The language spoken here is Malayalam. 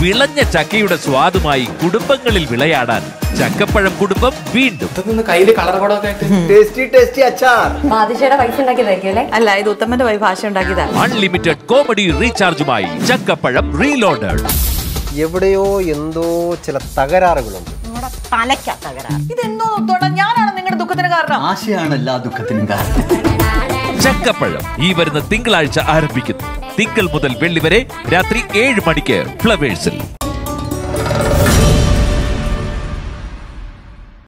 വിളഞ്ഞ ചക്കയുടെ സ്വാദുമായി കുടുംബങ്ങളിൽ വിളയാടാൻ ചക്കപ്പഴം കുടുംബം വീണ്ടും. ടേസ്റ്റി ടേസ്റ്റി അല്ല? ഇത് ഉത്തമന്റെ ഭാഷ ഉണ്ടാക്കിയതാ. അൺലിമിറ്റഡ് കോമഡി റീചാർജുമായി ചക്കപ്പഴം റീലോഡ് എവിടെയോ എന്തോ ചില തകരാറുകളുണ്ട്. തലയ്ക്കാ തകരാറ്. ഇതെന്തോ ഞാനാണ് നിങ്ങളുടെ ദുഃഖത്തിന് കാരണം. ആശയാണ് എല്ലാ ദുഃഖത്തിനും കാരണം. ചക്കപ്പഴം ഈ വരുന്ന തിങ്കളാഴ്ച ആരംഭിക്കുന്നു. തിങ്കൾ മുതൽ വെള്ളി വരെ രാത്രി ഏഴ് മണിക്ക് ഫ്ലവേഴ്സിൽ.